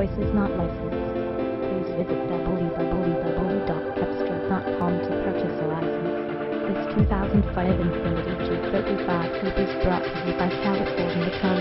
voice is not licensed. Please visit www.cepstral.com to purchase a license. This 2005 Infiniti G35 Coupe is brought to you by California CarLink